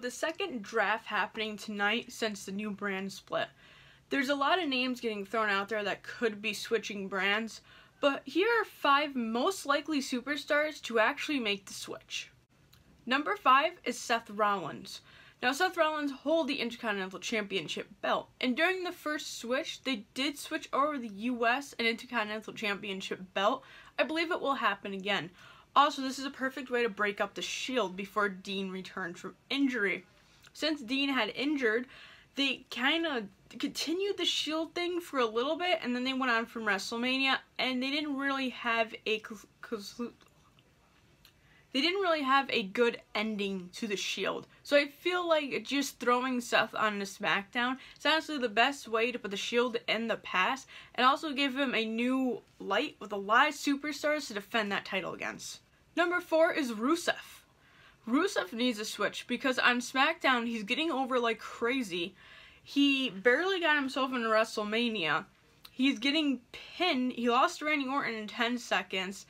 with the second draft happening tonight since the new brand split, there's a lot of names getting thrown out there that could be switching brands, but here are five most likely superstars to actually make the switch. Number five is Seth Rollins. Now, Seth Rollins hold the Intercontinental Championship belt, and during the first switch, they did switch over the U.S. and Intercontinental Championship belt. I believe it will happen again. Also, this is a perfect way to break up the Shield before Dean returned from injury. Since Dean had injured, they kind of continued the Shield thing for a little bit, and then they went on from WrestleMania, and they didn't really have a they didn't really have a good ending to the Shield. So I feel like just throwing Seth on the SmackDown is honestly the best way to put the Shield in the past and also give him a new light with a lot of superstars to defend that title against. Number four is Rusev. Rusev needs a switch because on SmackDown he's getting over like crazy. He barely got himself into WrestleMania. He's getting pinned. He lost Randy Orton in 10 seconds.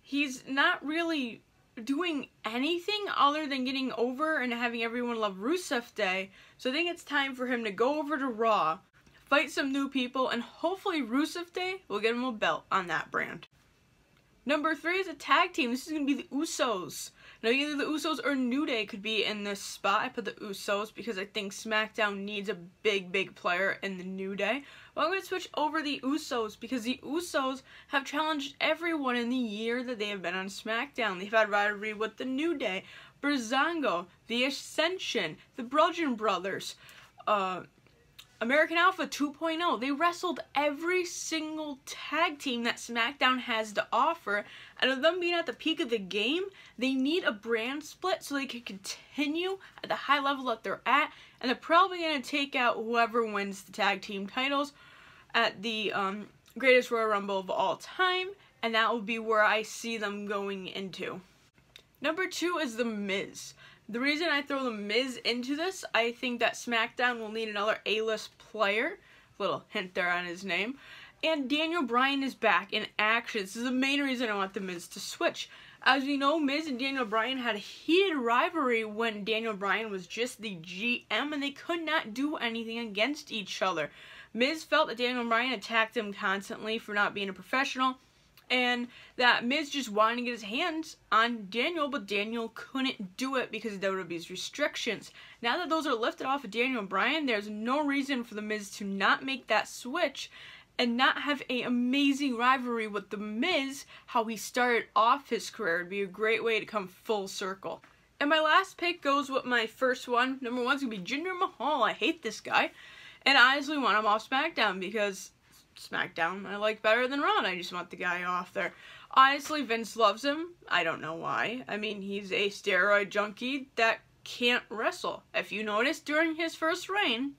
He's not really doing anything other than getting over and having everyone love Rusev Day. So I think it's time for him to go over to Raw, fight some new people, and hopefully Rusev Day will get him a belt on that brand. Number three is a tag team. This is going to be the Usos. Now, either the Usos or New Day could be in this spot. I put the Usos because I think SmackDown needs a big, big player in the New Day. But I'm going to switch over the Usos because the Usos have challenged everyone in the year that they have been on SmackDown. They've had rivalry with the New Day, Breezango, the Ascension, the Bludgeon Brothers, uh, American Alpha 2.0. They wrestled every single tag team that SmackDown has to offer. And of them being at the peak of the game, they need a brand split so they can continue at the high level that they're at. And they're probably going to take out whoever wins the tag team titles at the um, Greatest Royal Rumble of all time. And that will be where I see them going into. Number two is The Miz. The reason I throw The Miz into this, I think that SmackDown will need another A-list player. Little hint there on his name. And Daniel Bryan is back in action. This is the main reason I want The Miz to switch. As we know, Miz and Daniel Bryan had a heated rivalry when Daniel Bryan was just the GM and they could not do anything against each other. Miz felt that Daniel Bryan attacked him constantly for not being a professional and that Miz just wanted to get his hands on Daniel, but Daniel couldn't do it because of WWE's restrictions. Now that those are lifted off of Daniel Bryan, there's no reason for the Miz to not make that switch and not have a amazing rivalry with the Miz, how he started off his career. It'd be a great way to come full circle. And my last pick goes with my first one. Number one's gonna be Jinder Mahal. I hate this guy. And I honestly want him off SmackDown because SmackDown I like better than Raw. I just want the guy off there. Honestly, Vince loves him. I don't know why. I mean, he's a steroid junkie that can't wrestle. If you notice, during his first reign,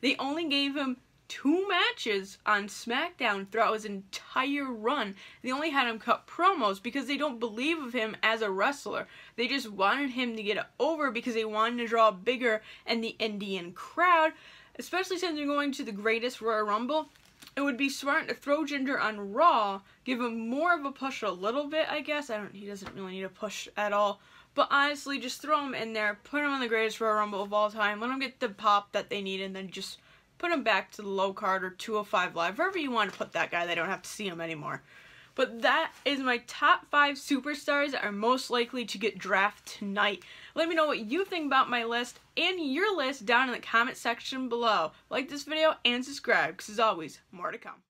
they only gave him two matches on SmackDown throughout his entire run. They only had him cut promos because they don't believe of him as a wrestler. They just wanted him to get over because they wanted to draw bigger in the Indian crowd, especially since they're going to the greatest Royal Rumble it would be smart to throw Jinder on Raw, give him more of a push a little bit, I guess. I don't he doesn't really need a push at all. But honestly, just throw him in there, put him on the greatest Royal Rumble of all time, let him get the pop that they need, and then just put him back to the low card or 205 live, wherever you want to put that guy, they don't have to see him anymore. But that is my top five superstars that are most likely to get drafted tonight. Let me know what you think about my list and your list down in the comment section below. Like this video and subscribe because as always, more to come.